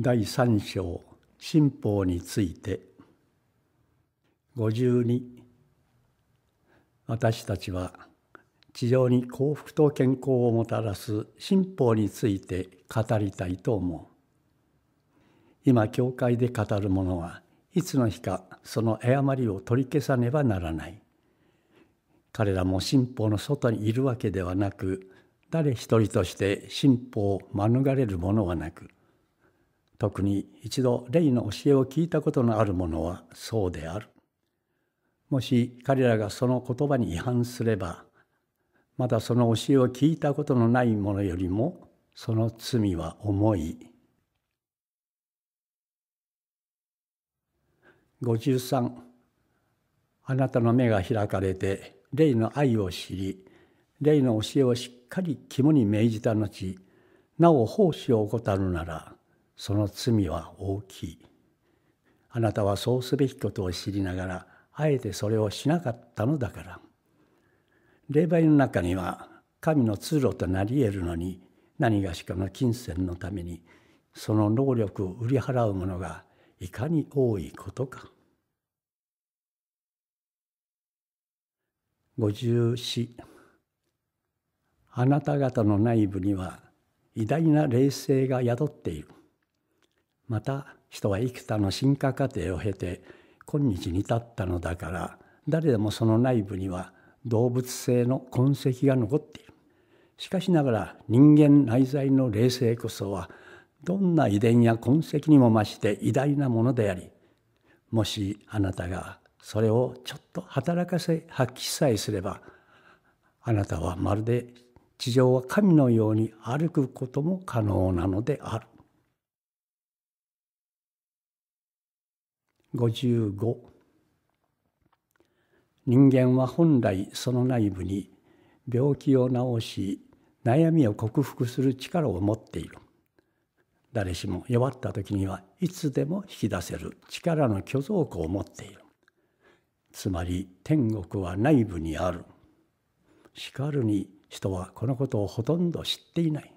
第三章新法について。52私たちは地上に幸福と健康をもたらす新法について語りたいと思う。今教会で語る者はいつの日かその誤りを取り消さねばならない。彼らも新法の外にいるわけではなく誰一人として新法を免れる者はなく特に一度霊の教えを聞いたことのある者はそうである。もし彼らがその言葉に違反すればまだその教えを聞いたことのない者よりもその罪は重い。53あなたの目が開かれて霊の愛を知り霊の教えをしっかり肝に銘じた後なお奉仕を怠るならその罪は大きいあなたはそうすべきことを知りながらあえてそれをしなかったのだから霊媒の中には神の通路となり得るのに何がしかの金銭のためにその能力を売り払う者がいかに多いことか。54あなた方の内部には偉大な霊性が宿っている。また人は幾多の進化過程を経て今日に至ったのだから誰でもその内部には動物性の痕跡が残っている。しかしながら人間内在の霊性こそはどんな遺伝や痕跡にも増して偉大なものでありもしあなたがそれをちょっと働かせ発揮さえすればあなたはまるで地上は神のように歩くことも可能なのである。55人間は本来その内部に病気を治し悩みを克服する力を持っている。誰しも弱った時にはいつでも引き出せる。力の虚蔵庫を持っている。つまり天国は内部にある。しかるに人はこのことをほとんど知っていない。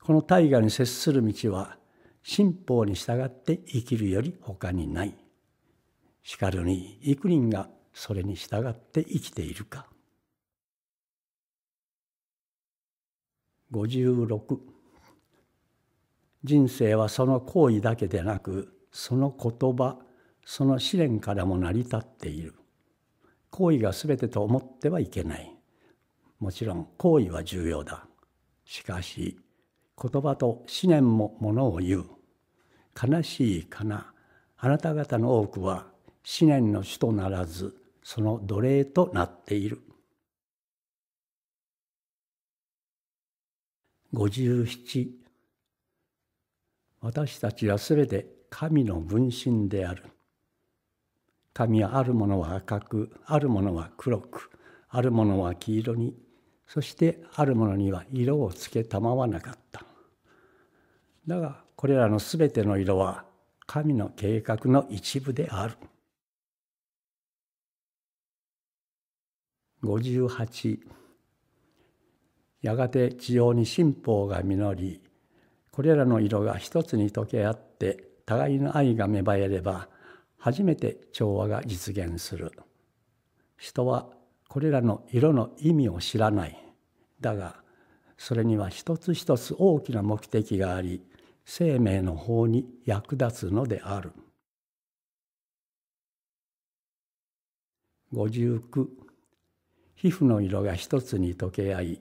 この大河に接する道は新法に従って生きるより他にない。しかるに幾人がそれに従って生きているか。56人生はその行為だけでなくその言葉その試練からも成り立っている行為が全てと思ってはいけないもちろん行為は重要だしかし言葉と思念もものを言う悲しいかなあなた方の多くは思念の主とならずその奴隷となっている。57私たちはすべて神の分身である。神はあるものは赤くあるものは黒くあるものは黄色にそしてあるものには色をつけたまわなかった。だがこれらのすべての色は神の計画の一部である。58やがて地上に新法が実りこれらの色が一つに溶け合って互いの愛が芽生えれば初めて調和が実現する人はこれらの色の意味を知らない。だがそれには一つ一つ大きな目的があり生命の方に役立つのである。59皮膚の色が一つに溶け合い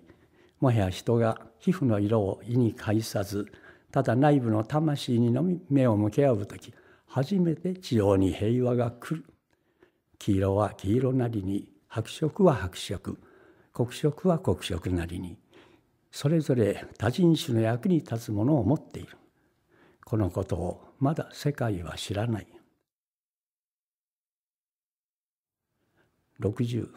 もはや人が皮膚の色を意に介さずただ内部の魂にのみ目を向け合う時初めて地上に平和が来る。黄色は黄色なりに白色は白色黒色は黒色なりにそれぞれ多人種の役に立つものを持っている。このことをまだ世界は知らない。60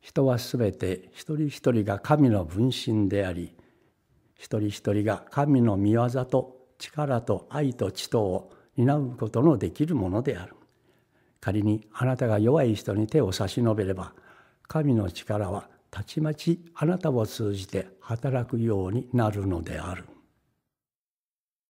人はすべて一人一人が神の分身であり一人一人が神の御業と力と愛と知とを担うことのできるものである。仮にあなたが弱い人に手を差し伸べれば神の力はたちまちあなたを通じて働くようになるのである。